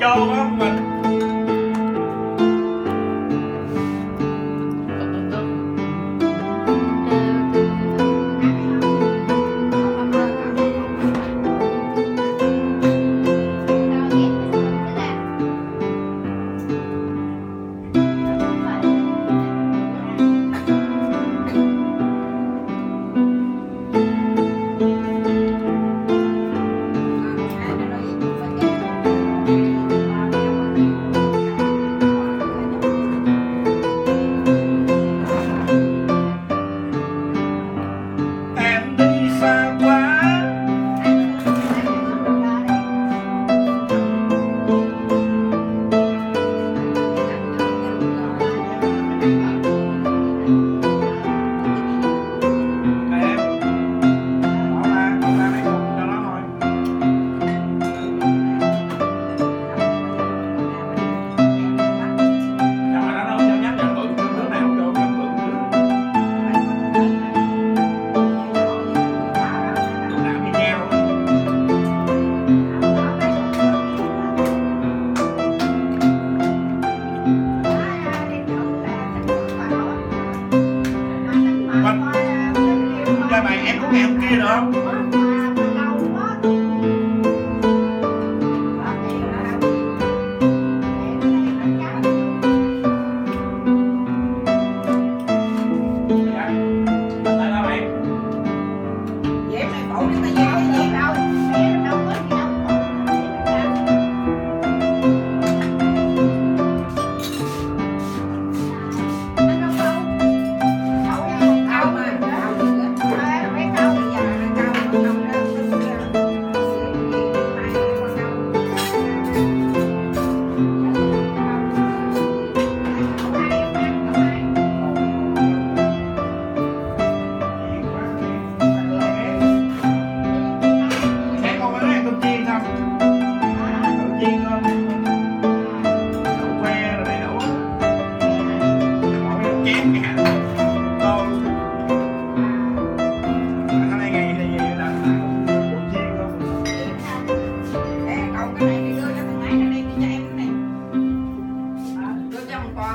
Go đó mình chơi bài em cũng ngày hôm kia được không? Thank you.